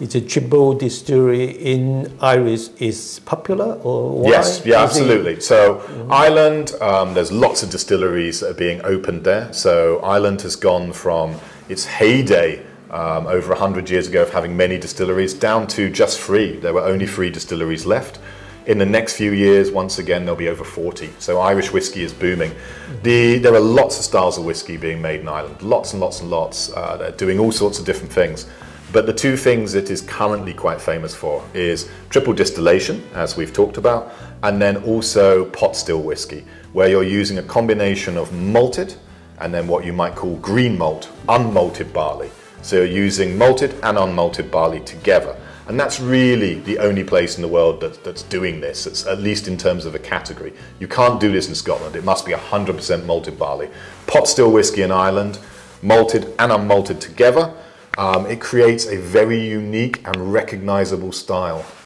is a triple distillery in Irish is popular or why? Yes, yeah, Is it- absolutely. So Ireland, um, there's lots of distilleries that are being opened there. So Ireland has gone from its heyday um, over 100 years ago of having many distilleries down to just three. There were only three distilleries left. In the next few years, once again, there'll be over 40. So Irish whiskey is booming. The, there are lots of styles of whiskey being made in Ireland, lots and lots and lots. Uh, they're doing all sorts of different things. But the two things it is currently quite famous for is triple distillation, as we've talked about, and then also pot still whiskey, where you're using a combination of malted and then what you might call green malt, unmalted barley. So you're using malted and unmalted barley together. And that's really the only place in the world that, that's doing this, it's at least in terms of a category. You can't do this in Scotland. It must be 100% malted barley. Pot still whiskey in Ireland, malted and unmalted together. Um, it creates a very unique and recognizable style